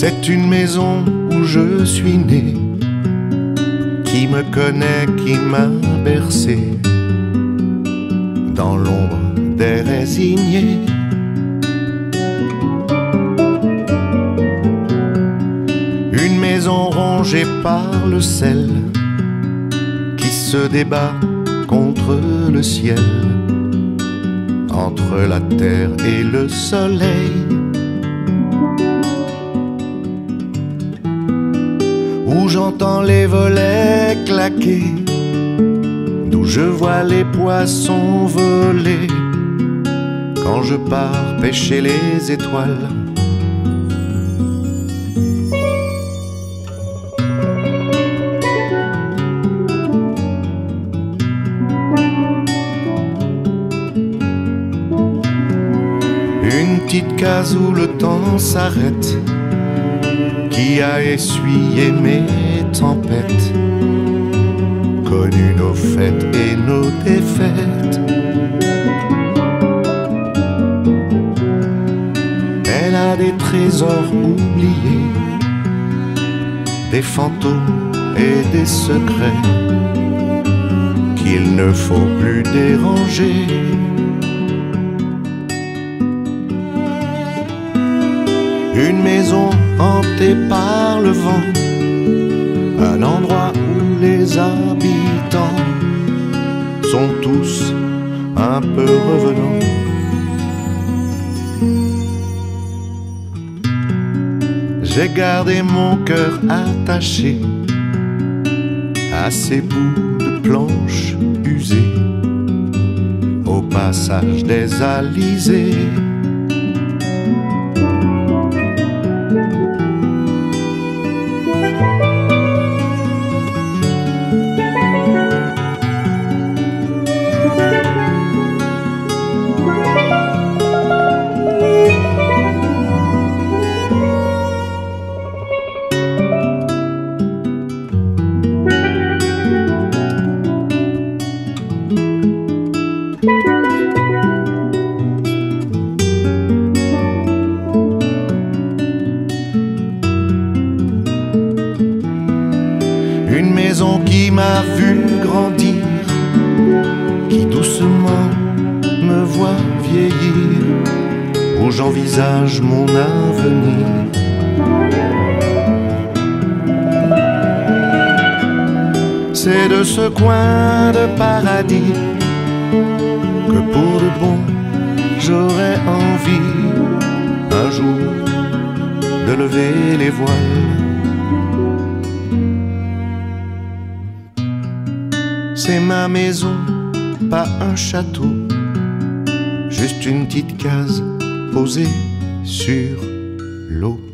C'est une maison où je suis né, qui me connaît, qui m'a bercé dans l'ombre des résignés. Une maison rongée par le sel qui se débat contre le ciel, entre la terre et le soleil. Où j'entends les volets claquer, d'où je vois les poissons voler, quand je pars pêcher les étoiles. Une petite case où le temps s'arrête, qui a essuyé mes tempêtes, connu nos fêtes et nos défaites. Elle a des trésors oubliés, des fantômes et des secrets qu'il ne faut plus déranger. Une maison hantée par le vent, un endroit où les habitants sont tous un peu revenants. J'ai gardé mon cœur attaché à ces bouts de planches usées au passage des alizés. Une maison qui m'a vu grandir, qui doucement me voit vieillir, où j'envisage mon avenir. C'est de ce coin de paradis que pour de bon j'aurais envie un jour de lever les voiles. C'est ma maison, pas un château, juste une petite case posée sur l'eau.